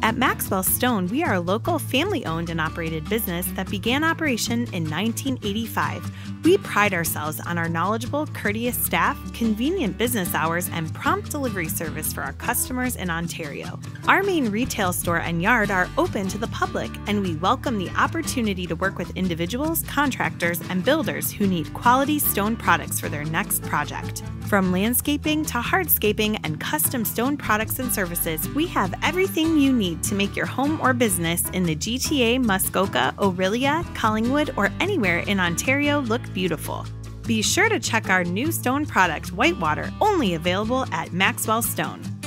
At Maxwell Stone, we are a local family owned and operated business that began operation in 1985. We pride ourselves on our knowledgeable, courteous staff, convenient business hours, and prompt delivery service for our customers in Ontario. Our main retail store and yard are open to the public, and we welcome the opportunity to work with individuals, contractors, and builders who need quality stone products for their next project. From landscaping to hardscaping and custom stone products and services, we have everything you need to make your home or business in the GTA, Muskoka, Orillia, Collingwood, or anywhere in Ontario look beautiful. Be sure to check our new stone product, Whitewater, only available at Maxwell Stone.